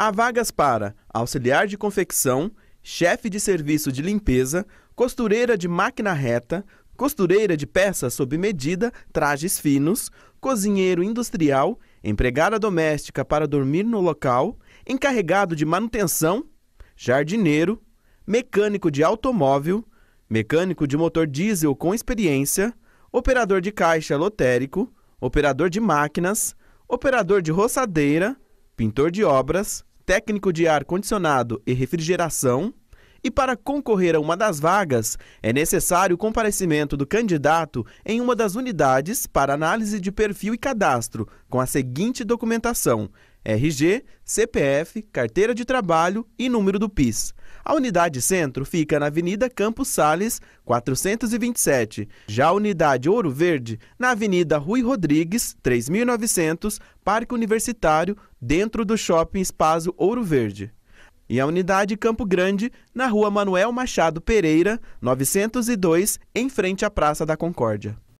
Há vagas para auxiliar de confecção, chefe de serviço de limpeza, costureira de máquina reta, costureira de peças sob medida, trajes finos, cozinheiro industrial, empregada doméstica para dormir no local, encarregado de manutenção, jardineiro, mecânico de automóvel, mecânico de motor diesel com experiência, operador de caixa lotérico, operador de máquinas, operador de roçadeira, pintor de obras, técnico de ar-condicionado e refrigeração. E para concorrer a uma das vagas, é necessário o comparecimento do candidato em uma das unidades para análise de perfil e cadastro, com a seguinte documentação: RG, CPF, carteira de trabalho e número do PIS. A unidade centro fica na Avenida Campos Sales, 427. Já a unidade Ouro Verde, na Avenida Rui Rodrigues, 3900, Parque Universitário, dentro do Shopping Espaço Ouro Verde. E a unidade Campo Grande, na Rua Manuel Machado Pereira, 902, em frente à Praça da Concórdia.